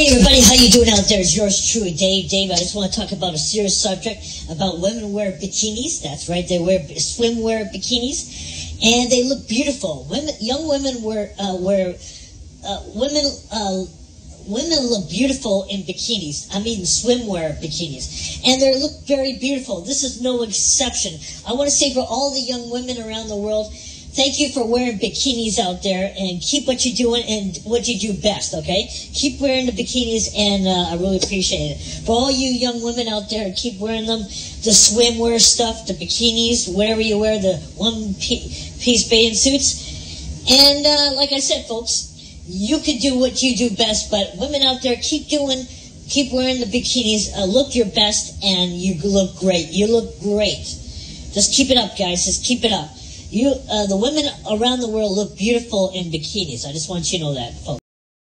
Hey everybody, how you doing out there? It's yours truly, Dave. Dave, I just want to talk about a serious subject about women wear bikinis. That's right, they wear swimwear bikinis, and they look beautiful. Women, young women wear uh, wear uh, women uh, women look beautiful in bikinis. I mean swimwear bikinis, and they look very beautiful. This is no exception. I want to say for all the young women around the world Thank you for wearing bikinis out there and keep what you're doing and what you do best, okay? Keep wearing the bikinis and uh, I really appreciate it. For all you young women out there, keep wearing them, the swimwear stuff, the bikinis, whatever you wear, the one piece bathing suits. And uh, like I said, folks, you can do what you do best, but women out there, keep doing, keep wearing the bikinis, uh, look your best, and you look great. You look great. Just keep it up, guys. Just keep it up. You, uh, the women around the world look beautiful in bikinis. I just want you to know that, folks.